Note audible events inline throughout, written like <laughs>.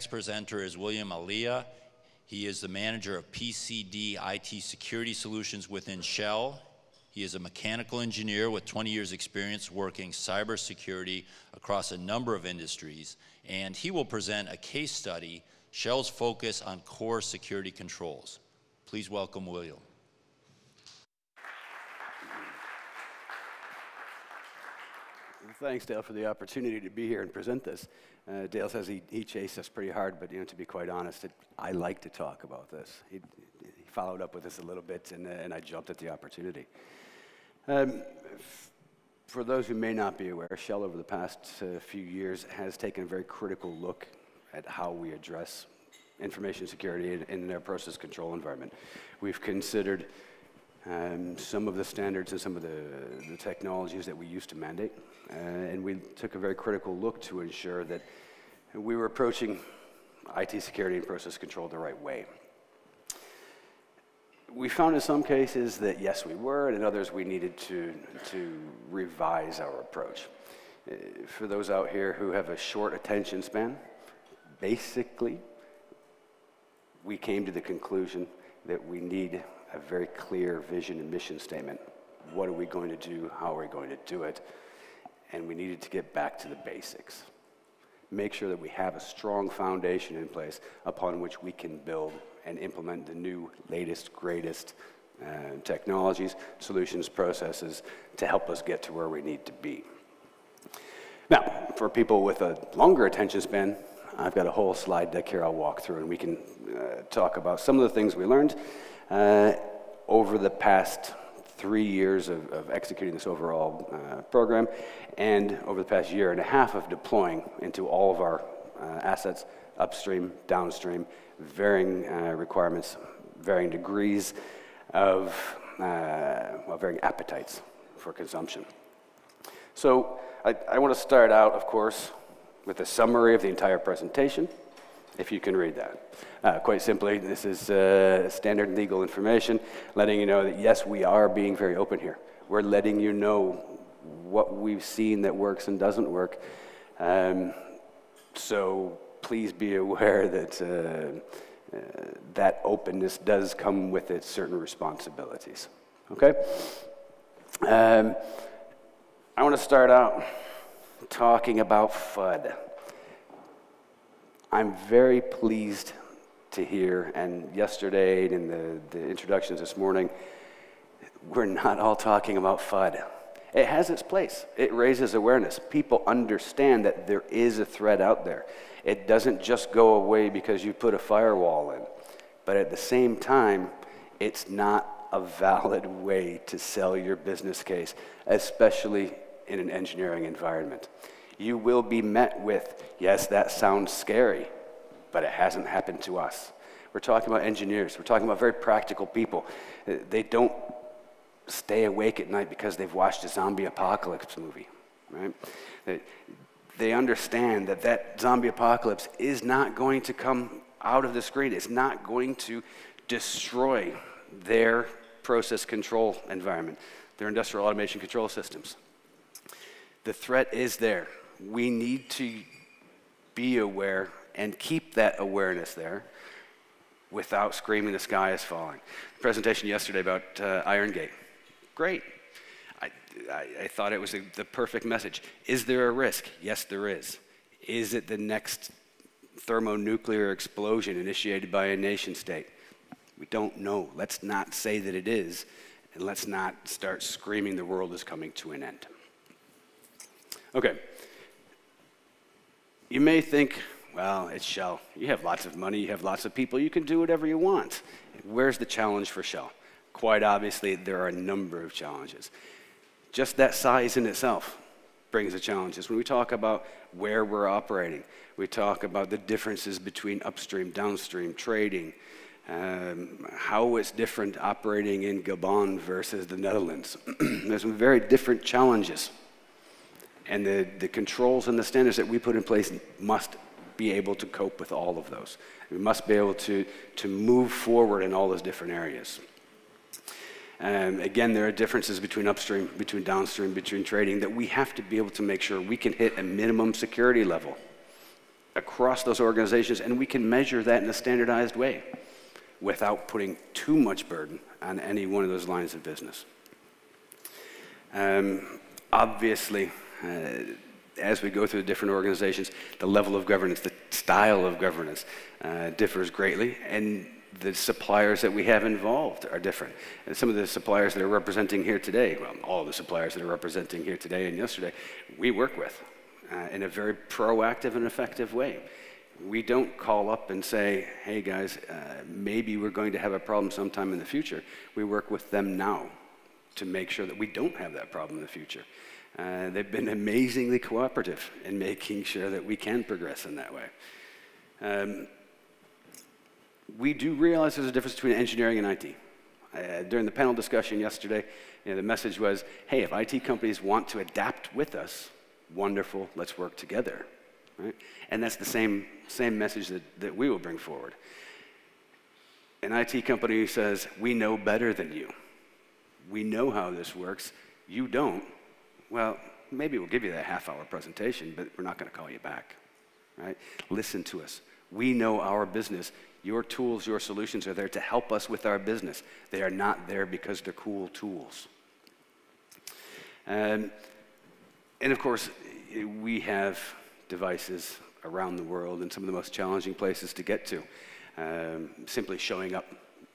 Next presenter is William Alyea. He is the manager of PCD IT Security Solutions within Shell. He is a mechanical engineer with 20 years experience working cybersecurity across a number of industries. And he will present a case study, Shell's focus on core security controls. Please welcome William. Thanks, Dale, for the opportunity to be here and present this. Uh, Dale says he, he chased us pretty hard, but you know, to be quite honest, it, I like to talk about this. He, he followed up with us a little bit, and, uh, and I jumped at the opportunity. Um, for those who may not be aware, Shell over the past uh, few years has taken a very critical look at how we address information security in, in their process control environment. We've considered um, some of the standards and some of the, the technologies that we used to mandate. Uh, and we took a very critical look to ensure that we were approaching IT security and process control the right way. We found in some cases that yes, we were, and in others we needed to, to revise our approach. Uh, for those out here who have a short attention span, basically, we came to the conclusion that we need a very clear vision and mission statement. What are we going to do? How are we going to do it? And we needed to get back to the basics. Make sure that we have a strong foundation in place upon which we can build and implement the new, latest, greatest uh, technologies, solutions, processes to help us get to where we need to be. Now, for people with a longer attention span, I've got a whole slide deck here I'll walk through, and we can uh, talk about some of the things we learned uh, over the past three years of, of executing this overall uh, program and over the past year and a half of deploying into all of our uh, assets, upstream, downstream, varying uh, requirements, varying degrees of, uh, well, varying appetites for consumption. So I, I want to start out, of course, with a summary of the entire presentation if you can read that. Uh, quite simply, this is uh, standard legal information letting you know that yes, we are being very open here. We're letting you know what we've seen that works and doesn't work. Um, so please be aware that uh, uh that openness does come with its certain responsibilities. Okay? Um, I want to start out talking about FUD. I'm very pleased to hear, and yesterday in the, the introductions this morning, we're not all talking about FUD. It has its place. It raises awareness. People understand that there is a threat out there. It doesn't just go away because you put a firewall in. But at the same time, it's not a valid <laughs> way to sell your business case, especially in an engineering environment you will be met with, yes, that sounds scary, but it hasn't happened to us. We're talking about engineers. We're talking about very practical people. Uh, they don't stay awake at night because they've watched a zombie apocalypse movie, right? They understand that that zombie apocalypse is not going to come out of the screen. It's not going to destroy their process control environment, their industrial automation control systems. The threat is there we need to be aware and keep that awareness there without screaming the sky is falling. The presentation yesterday about uh, Iron Gate, great. I, I, I thought it was a, the perfect message. Is there a risk? Yes, there is. Is it the next thermonuclear explosion initiated by a nation state? We don't know. Let's not say that it is, and let's not start screaming the world is coming to an end. Okay, you may think, well, it's Shell. You have lots of money, you have lots of people, you can do whatever you want. Where's the challenge for Shell? Quite obviously, there are a number of challenges. Just that size in itself brings the challenges. When we talk about where we're operating, we talk about the differences between upstream, downstream, trading, um, how it's different operating in Gabon versus the Netherlands. <clears throat> There's some very different challenges. And the, the controls and the standards that we put in place must be able to cope with all of those. We must be able to, to move forward in all those different areas. Um, again, there are differences between upstream, between downstream, between trading that we have to be able to make sure we can hit a minimum security level across those organizations, and we can measure that in a standardized way without putting too much burden on any one of those lines of business. Um, obviously, uh, as we go through the different organizations, the level of governance, the style of governance uh, differs greatly, and the suppliers that we have involved are different. And some of the suppliers that are representing here today, well, all the suppliers that are representing here today and yesterday, we work with uh, in a very proactive and effective way. We don't call up and say, hey guys, uh, maybe we're going to have a problem sometime in the future. We work with them now to make sure that we don't have that problem in the future. Uh, they've been amazingly cooperative in making sure that we can progress in that way. Um, we do realize there's a difference between engineering and IT. Uh, during the panel discussion yesterday, you know, the message was, hey, if IT companies want to adapt with us, wonderful, let's work together. Right? And that's the same, same message that, that we will bring forward. An IT company says, we know better than you. We know how this works. You don't. Well, maybe we'll give you that half hour presentation, but we're not going to call you back. Right? Listen to us. We know our business. Your tools, your solutions are there to help us with our business. They are not there because they're cool tools. Um, and of course, we have devices around the world in some of the most challenging places to get to. Um, simply showing up,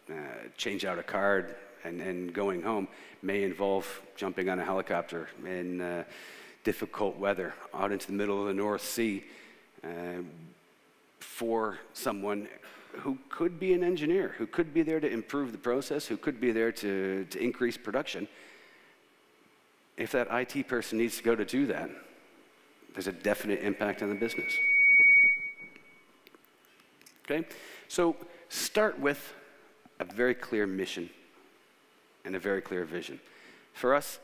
uh, change out a card, and, and going home may involve jumping on a helicopter in uh, difficult weather out into the middle of the North Sea uh, for someone who could be an engineer, who could be there to improve the process, who could be there to, to increase production. If that IT person needs to go to do that, there's a definite impact on the business. Okay? So start with a very clear mission and a very clear vision. For us,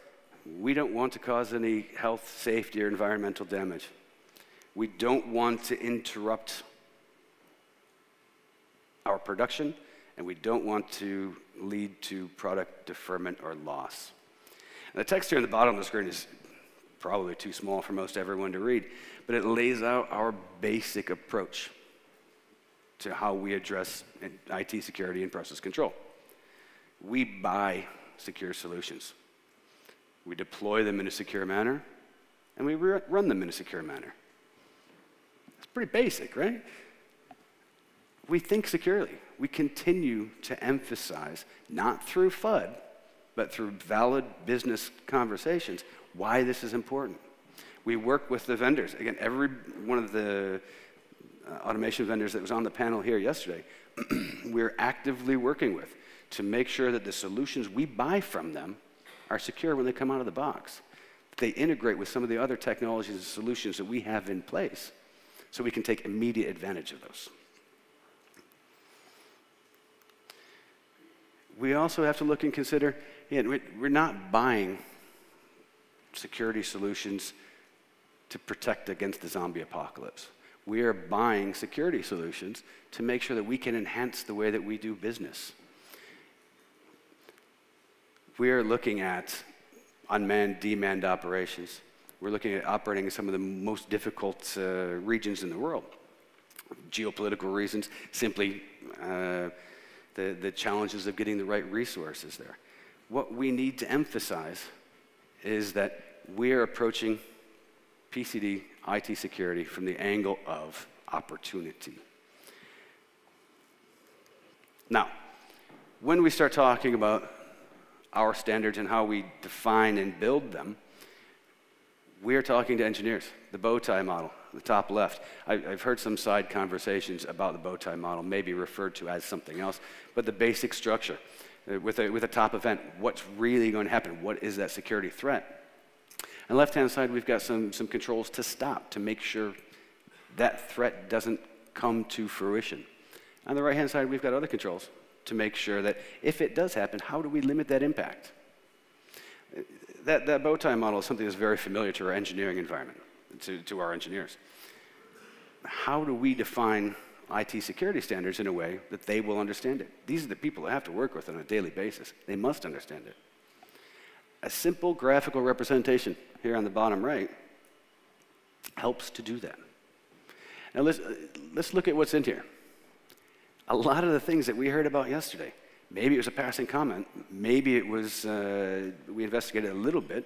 we don't want to cause any health, safety, or environmental damage. We don't want to interrupt our production, and we don't want to lead to product deferment or loss. And the text here on the bottom of the screen is probably too small for most everyone to read, but it lays out our basic approach to how we address IT security and process control. We buy secure solutions. We deploy them in a secure manner, and we run them in a secure manner. It's pretty basic, right? We think securely. We continue to emphasize, not through FUD, but through valid business conversations, why this is important. We work with the vendors. Again, every one of the uh, automation vendors that was on the panel here yesterday, <clears throat> we're actively working with to make sure that the solutions we buy from them are secure when they come out of the box. They integrate with some of the other technologies and solutions that we have in place so we can take immediate advantage of those. We also have to look and consider, know, we're not buying security solutions to protect against the zombie apocalypse. We are buying security solutions to make sure that we can enhance the way that we do business. We are looking at unmanned, demanned operations. We're looking at operating in some of the most difficult uh, regions in the world. Geopolitical reasons, simply uh, the, the challenges of getting the right resources there. What we need to emphasize is that we are approaching PCD IT security from the angle of opportunity. Now, when we start talking about our standards and how we define and build them, we are talking to engineers, the bow tie model, the top left. I, have heard some side conversations about the bow tie model, maybe referred to as something else, but the basic structure. Uh, with a, with a top event, what's really going to happen? What is that security threat? On the left-hand side, we've got some, some controls to stop, to make sure that threat doesn't come to fruition. On the right-hand side, we've got other controls to make sure that if it does happen, how do we limit that impact? That, that bow tie model is something that's very familiar to our engineering environment, to, to our engineers. How do we define IT security standards in a way that they will understand it? These are the people that have to work with on a daily basis. They must understand it. A simple graphical representation here on the bottom right helps to do that. Now let's, let's look at what's in here. A lot of the things that we heard about yesterday, maybe it was a passing comment, maybe it was, uh, we investigated a little bit,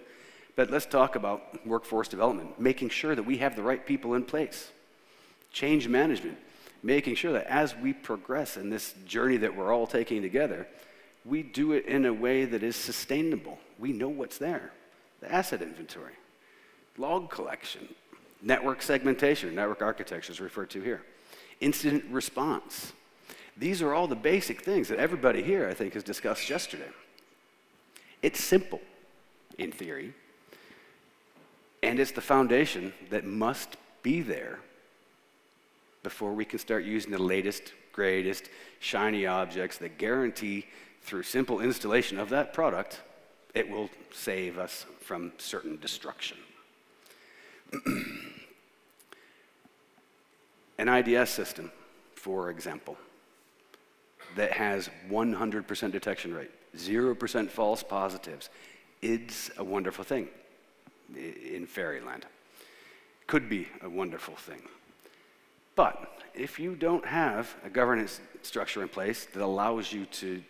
but let's talk about workforce development, making sure that we have the right people in place, change management, making sure that as we progress in this journey that we're all taking together, we do it in a way that is sustainable. We know what's there. The asset inventory, log collection, network segmentation, network architecture is referred to here, incident response. These are all the basic things that everybody here, I think, has discussed yesterday. It's simple in theory, and it's the foundation that must be there before we can start using the latest, greatest, shiny objects that guarantee through simple installation of that product, it will save us from certain destruction. <clears throat> An IDS system, for example, that has 100% detection rate, 0% false positives, is a wonderful thing in fairyland. Could be a wonderful thing. But if you don't have a governance structure in place that allows you to,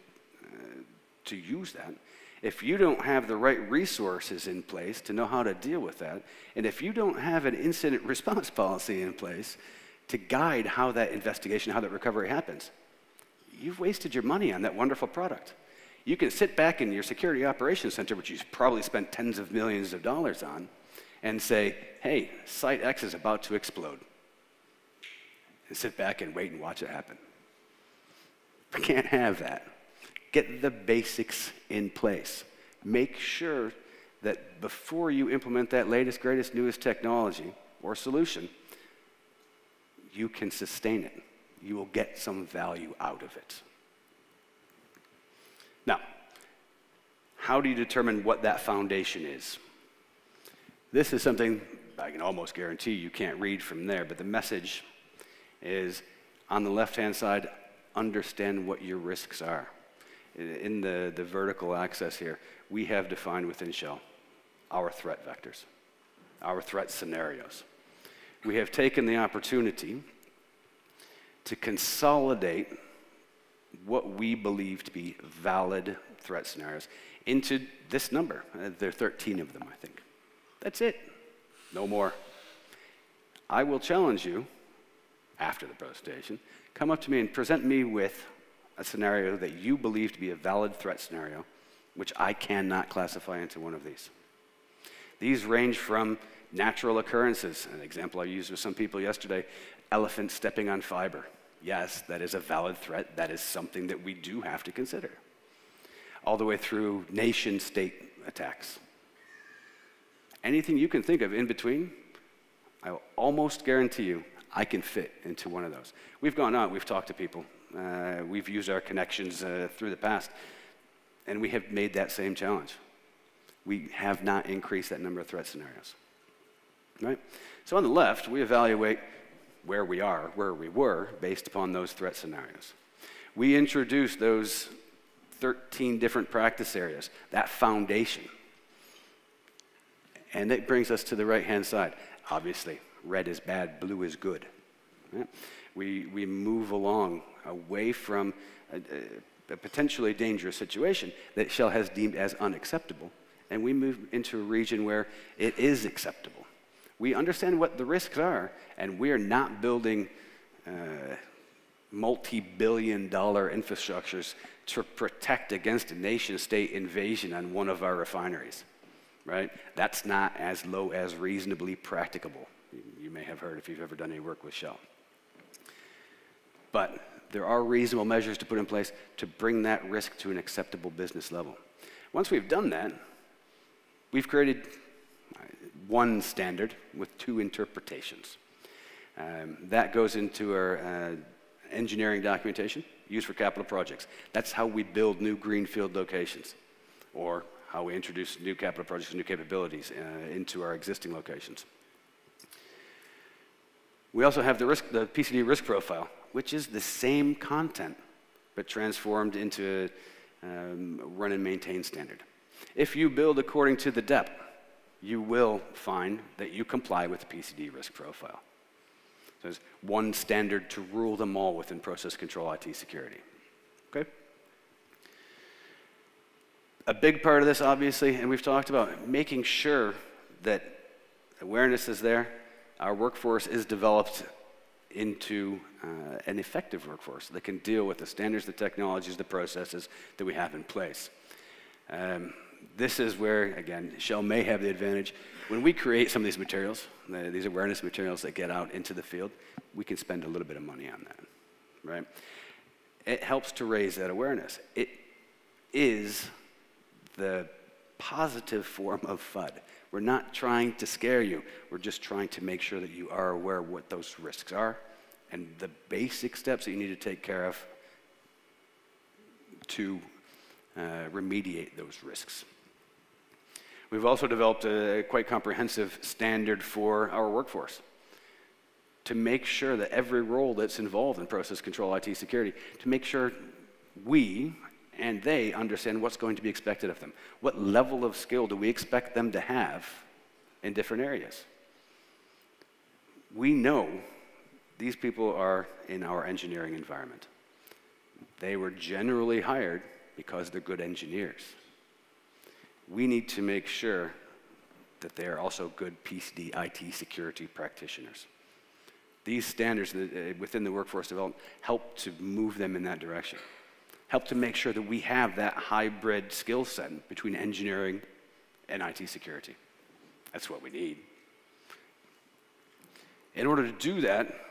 uh, to use that, if you don't have the right resources in place to know how to deal with that, and if you don't have an incident <laughs> response policy in place to guide how that investigation, how that recovery happens, you've wasted your money on that wonderful product. You can sit back in your security operations center, which you've probably spent tens of millions of dollars on, and say, hey, site X is about to explode. And sit back and wait and watch it happen. We can't have that. Get the basics in place. Make sure that before you implement that latest, greatest, newest technology or solution, you can sustain it. You will get some value out of it. Now, how do you determine what that foundation is? This is something I can almost guarantee you can't read from there, but the message is on the left hand side, understand what your risks are. In the, the vertical axis here, we have defined within Shell our threat vectors, our threat scenarios. We have taken the opportunity to consolidate what we believe to be valid threat scenarios into this number. Uh, there are 13 of them, I think. That's it. No more. I will challenge you after the presentation. Come up to me and present me with a scenario that you believe to be a valid threat scenario, which I cannot classify into one of these. These range from natural occurrences, an example I used with some people yesterday, elephants stepping on fiber. Yes, that is a valid threat. That is something that we do have to consider. All the way through nation state attacks. Anything you can think of in between, I will almost guarantee you I can fit into one of those. We've gone out, we've talked to people, uh, we've used our connections uh, through the past, and we have made that same challenge. We have not increased that number of threat scenarios. Right? So on the left, we evaluate where we are, where we were, based upon those threat scenarios. We introduced those 13 different practice areas, that foundation. And it brings us to the right hand side. Obviously, red is bad, blue is good. We, we move along away from a, a, potentially dangerous situation that Shell has deemed as unacceptable, and we move into a region where it is acceptable. We understand what the risks are, and we are not building uh, multi billion dollar infrastructures to protect against a nation state invasion on one of our refineries, right? That's not as low as reasonably practicable. You may have heard if you've ever done any work with Shell. But there are reasonable measures to put in place to bring that risk to an acceptable business level. Once we've done that, we've created one standard with two interpretations. Um, that goes into our uh, engineering documentation used for capital projects. That's how we build new greenfield locations or how we introduce new capital projects and new capabilities uh, into our existing locations. We also have the, risk, the PCD risk profile, which is the same content but transformed into a um, run and maintain standard. If you build according to the DEP, you will find that you comply with the PCD risk profile. So There's one standard to rule them all within process control IT security. Okay? A big part of this, obviously, and we've talked about making sure that awareness is there, our workforce is developed into uh, an effective workforce that can deal with the standards, the technologies, the processes that we have in place. Um, this is where, again, Shell may have the advantage. When we create some of these materials, the, these awareness materials that get out into the field, we can spend a little bit of money on that, right? It helps to raise that awareness. It is the positive form of FUD. We're not trying to scare you. We're just trying to make sure that you are aware what those risks are and the basic steps that you need to take care of to uh, remediate those risks. We've also developed a quite comprehensive standard for our workforce to make sure that every role that's involved in process control IT security, to make sure we and they understand what's going to be expected of them. What level of skill do we expect them to have in different areas? We know these people are in our engineering environment. They were generally hired because they're good engineers. We need to make sure that they are also good PCD IT security practitioners. These standards uh, within the workforce development help to move them in that direction, help to make sure that we have that hybrid skill set between engineering and IT security. That's what we need. In order to do that,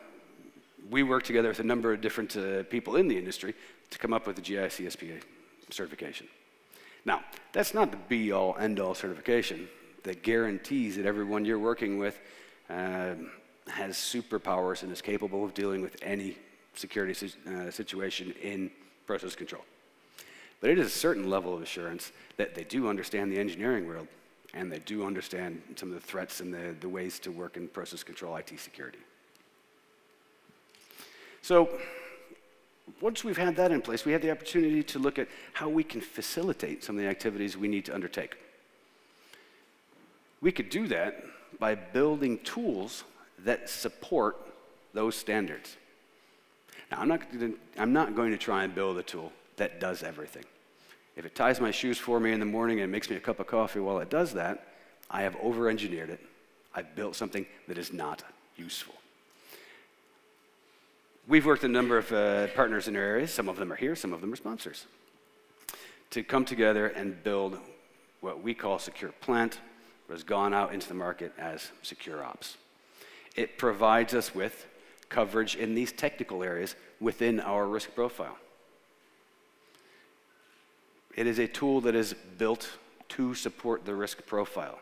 we work together with a number of different uh, people in the industry to come up with the GICSPA certification. Now, that's not the be all end all certification that guarantees that everyone you're working with uh, has superpowers and is capable of dealing with any security uh, situation in process control. But it is a certain level of assurance that they do understand the engineering world and they do understand some of the threats and the, the ways to work in process control IT security. So once we've had that in place, we have the opportunity to look at how we can facilitate some of the activities we need to undertake. We could do that by building tools that support those standards. Now, I'm not, to, I'm not going to try and build a tool that does everything. If it ties my shoes for me in the morning and makes me a cup of coffee while it does that, I have over engineered it. I've built something that is not useful. We've worked a number of uh, partners in our areas. Some of them are here, some of them are sponsors. To come together and build what we call Secure Plant, has gone out into the market as Secure Ops. It provides us with coverage in these technical areas within our risk profile. It is a tool that is built to support the risk profile.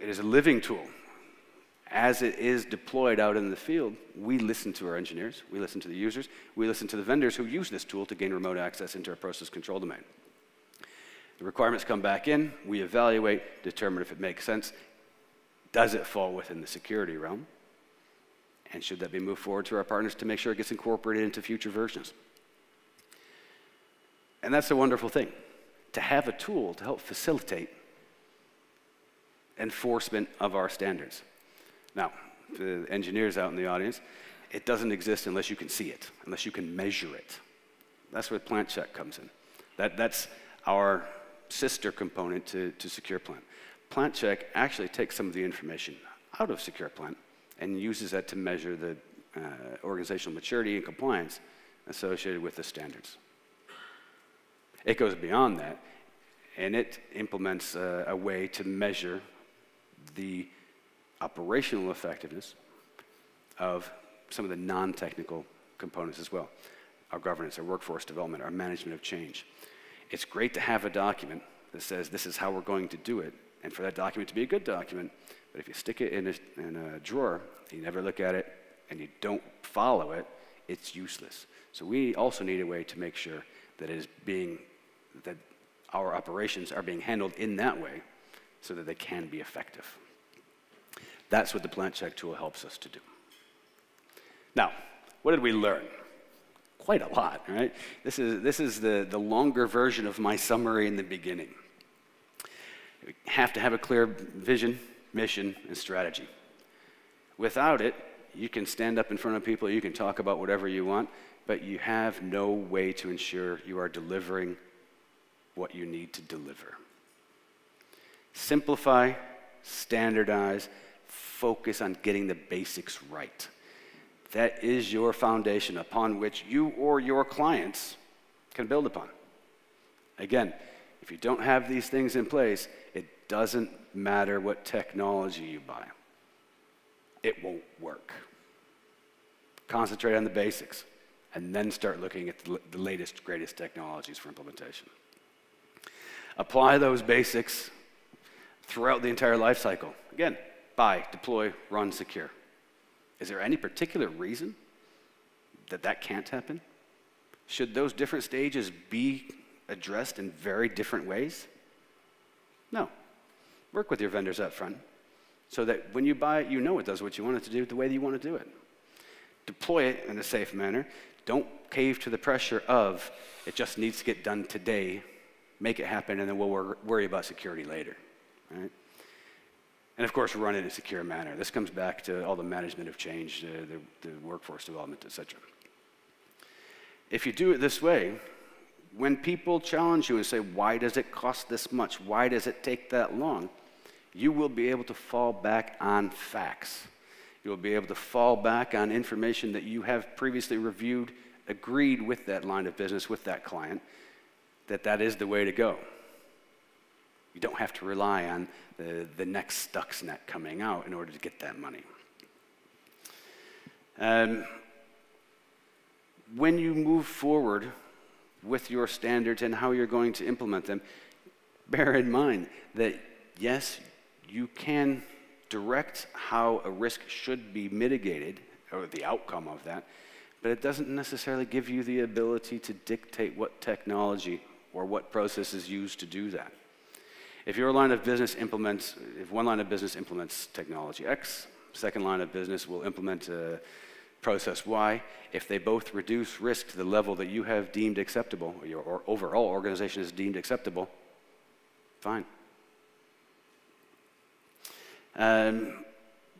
It is a living tool as it is deployed out in the field, we listen to our engineers, we listen to the users, we listen to the vendors who use this tool to gain remote access into our process control domain. The requirements come back in, we evaluate, determine if it makes sense. Does it fall within the security realm? And should that be moved forward to our partners to make sure it gets incorporated into future versions? And that's a wonderful thing to have a tool to help facilitate enforcement of our standards. Now, the engineers out in the audience, it doesn't exist unless you can see it, unless you can measure it. That's where plant check comes in. That, that's our sister component to, to Secure Plant. Plant check actually takes some of the information out of Secure Plant and uses that to measure the uh, organizational maturity and compliance associated with the standards. It goes beyond that, and it implements a, a way to measure the operational effectiveness of some of the non-technical components as well. Our governance, our workforce development, our management of change. It's great to have a document that says this is how we're going to do it, and for that document to be a good document, but if you stick it in a, in a drawer, you never look at it, and you don't follow it, it's useless. So we also need a way to make sure that it is being, that our operations are being handled in that way so that they can be effective. That's what the plant check tool helps us to do. Now, what did we learn? Quite a lot, right? This is, this is the, the longer version of my summary in the beginning. We have to have a clear vision, mission, and strategy. Without it, you can stand up in front of people, you can talk about whatever you want, but you have no way to ensure you are delivering what you need to deliver. Simplify, standardize, focus on getting the basics right. That is your foundation upon which you or your clients can build upon. Again, if you don't have these things in place, it doesn't matter what technology you buy, it won't work. Concentrate on the basics and then start looking at the latest, greatest technologies for implementation. Apply those basics throughout the entire life cycle. Again, buy, deploy, run, secure. Is there any particular reason that that can't happen? Should those different stages be addressed in very different ways? No. Work with your vendors up front so that when you buy it, you know it does what you want it to do the way that you want to do it. Deploy it in a safe manner. Don't cave to the pressure of it just needs to get done today. Make it happen, and then we'll worry about security later. Right? And of course, run it in a secure manner. This comes back to all the management of change, uh, the, the workforce development, etc. If you do it this way, when people challenge you and say, Why does it cost this much? Why does it take that long? You will be able to fall back on facts. You'll be able to fall back on information that you have previously reviewed, agreed with that line of business, with that client, that that is the way to go. You don't have to rely on the, the next Stuxnet coming out in order to get that money. Um, when you move forward with your standards and how you're going to implement them, bear in mind that yes, you can direct how a risk should be mitigated, or the outcome of that, but it doesn't necessarily give you the ability to dictate what technology or what process is used to do that. If your line of business implements, if one line of business implements technology X, second line of business will implement uh, process Y. If they both reduce risk to the level that you have deemed acceptable, or your overall organization is deemed acceptable, fine. Um,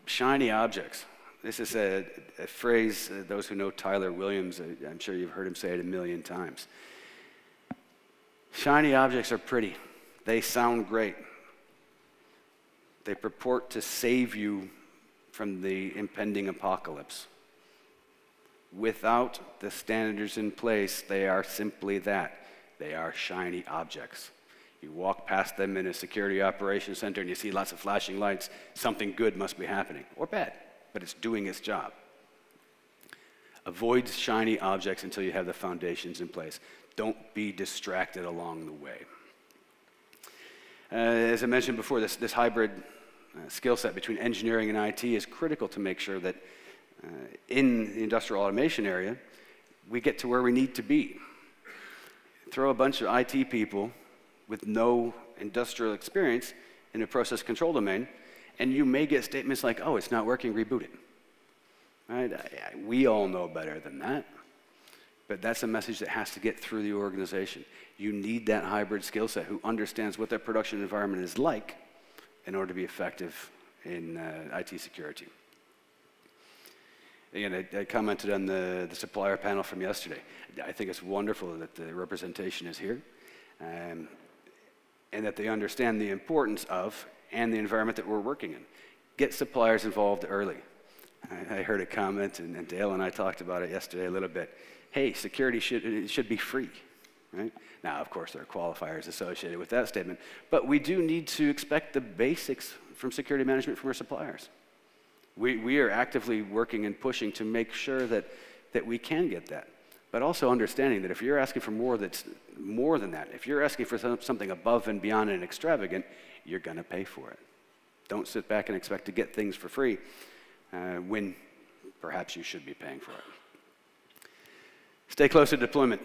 shiny objects. This is a, a phrase, uh, those who know Tyler Williams, uh, I'm sure you've heard him say it a million times. Shiny objects are pretty, they sound great. They purport to save you from the impending apocalypse. Without the standards in place, they are simply that they are shiny objects. You walk past them in a security operations center and you see lots of flashing lights. Something good must be happening, or bad, but it's doing its job. Avoid shiny objects until you have the foundations in place. Don't be distracted along the way. Uh, as I mentioned before, this, this hybrid uh, skill set between engineering and IT is critical to make sure that uh, in the industrial automation area, we get to where we need to be. Throw a bunch of IT people with no industrial experience in a process control domain, and you may get statements like, oh, it's not working, reboot it. Right? We all know better than that. But that's a message that has to get through the organization. You need that hybrid skill set who understands what that production environment is like in order to be effective in uh, IT security. Again, I, I commented on the, the supplier panel from yesterday. I think it's wonderful that the representation is here. Um, and that they understand the importance of and the environment that we're working in. Get suppliers involved early. I, I heard a comment, and, and, Dale and I talked about it yesterday a little bit. Hey, security should, should be free, right? Now, of course, there are qualifiers associated with that statement, but we do need to expect the basics from security management from our suppliers. We, we are actively working and pushing to make sure that, that we can get that but also understanding that if you're asking for more that's more than that, if you're asking for something above and beyond and extravagant, you're going to pay for it. Don't sit back and expect to get things for free uh, when perhaps you should be paying for it. Stay close to deployment.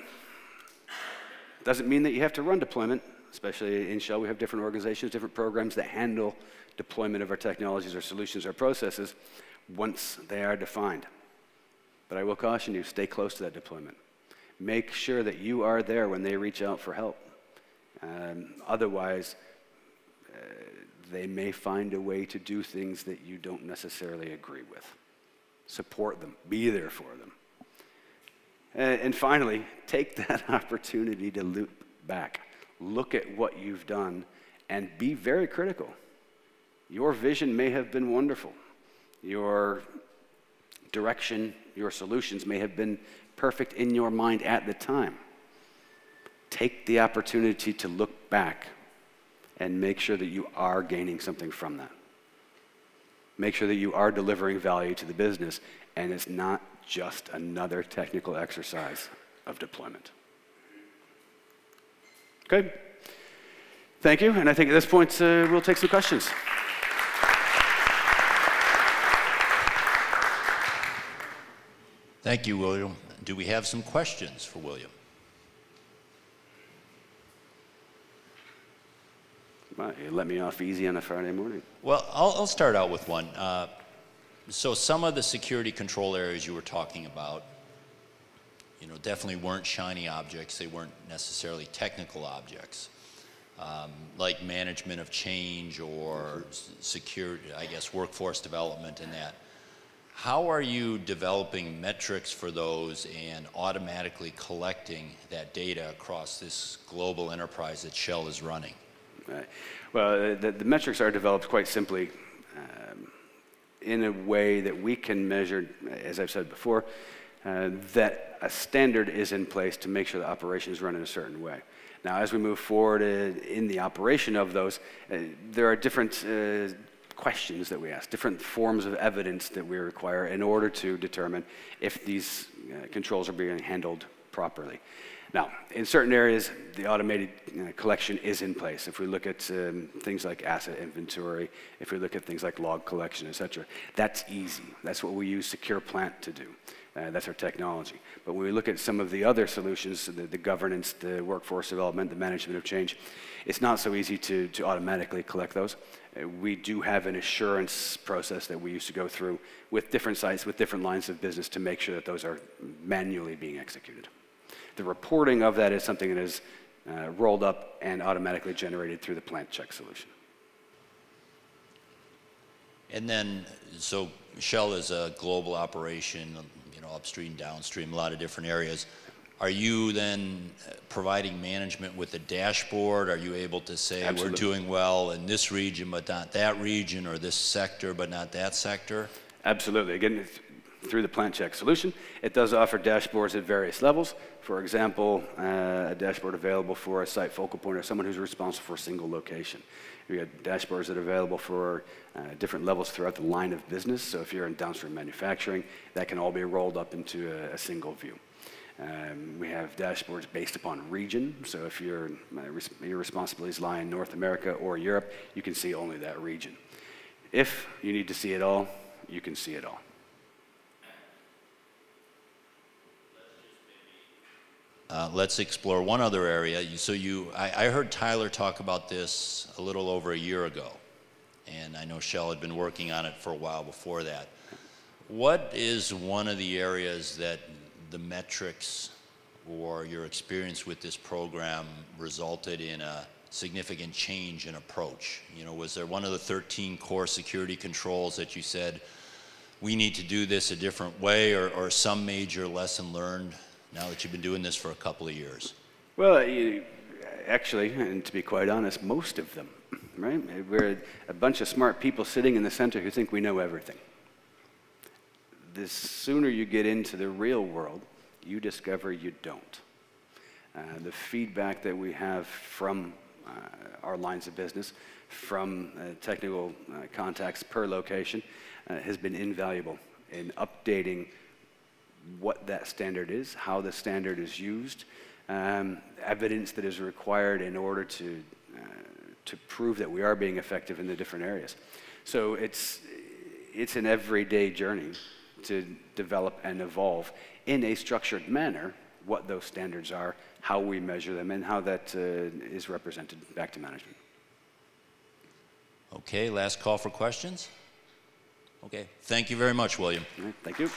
Doesn't mean that you have to run deployment, especially in Shell. We have different organizations, different programs that handle deployment of our technologies our solutions our processes once they are defined. But I will caution you stay close to that deployment. Make sure that you are there when they reach out for help. Um, otherwise, uh, they may find a way to do things that you don't necessarily agree with. Support them, be there for them. And, finally, take that <laughs> opportunity to loop back. Look at what you've done and be very critical. Your vision may have been wonderful. Your direction, your solutions may have been perfect in your mind at the time. Take the opportunity to look back and make sure that you are gaining something from that. Make sure that you are delivering value to the business and it's not just another technical exercise of deployment. Okay. Thank you. And I think at this point, uh, we'll take some questions. Thank you, William. Do we have some questions for William? Well, you let me off easy on a Friday morning. Well, I'll, I'll start out with one. Uh, so some of the security control areas you were talking about, you know, definitely weren't shiny objects. They weren't necessarily technical objects, um, like management of change or security, I guess, workforce development and that. How are you developing metrics for those and automatically collecting that data across this global enterprise that Shell is running? Right. Well, the, the, metrics are developed quite simply um, in a way that we can measure, as I've said before, uh, that a standard is in place to make sure the operations run in a certain way. Now, as we move forward uh, in the operation of those, uh, there are different uh, questions that we ask, different forms of evidence that we require in order to determine if these uh, controls are being handled properly. Now, in certain areas, the automated uh, collection is in place. If we look at um, things like asset inventory, if we look at things like log collection, et cetera, that's easy. That's what we use Secure Plant to do. Uh, that's our technology. But when we look at some of the other solutions, the, the, governance, the workforce development, the management of change, it's not so easy to, to automatically collect those. Uh, we do have an assurance process that we used to go through with different sites, with different lines of business to make sure that those are manually being executed. The reporting of that is something that is uh, rolled up and automatically generated through the plant check solution. And then, so Shell is a global operation, you know, upstream, downstream, a lot of different areas. Are you then uh, providing management with a dashboard? Are you able to say Absolutely. we're doing well in this region but not that region or this sector but not that sector? Absolutely. Again, through the plant check solution. It does offer dashboards at various levels. For example, uh, a dashboard available for a site focal point or someone who's responsible for a single location. We have dashboards that are available for uh, different levels throughout the line of business. So if you're in downstream manufacturing, that can all be rolled up into a, a single view. Um, we have dashboards based upon region. So if your, your responsibilities lie in North America or Europe, you can see only that region. If you need to see it all, you can see it all. Uh, let's explore one other area. So you, I, I, heard Tyler talk about this a little over a year ago, and I know Shell had been working on it for a while before that. What is one of the areas that the metrics or your experience with this program resulted in a significant change in approach? You know, was there one of the 13 core security controls that you said, we need to do this a different way, or, or some major lesson learned now that you've been doing this for a couple of years? Well, you, actually, and to be quite honest, most of them, right? We're a bunch of smart people sitting in the center who think we know everything. The sooner you get into the real world, you discover you don't. Uh, the feedback that we have from uh, our lines of business, from uh, technical uh, contacts per location, uh, has been invaluable in updating what that standard is, how the standard is used, um, evidence that is required in order to, uh, to prove that we are being effective in the different areas. So it's, it's an everyday journey to develop and evolve in a structured manner what those standards are, how we measure them, and how that uh, is represented back to management. Okay, last call for questions. Okay, thank you very much, William. Right, thank you.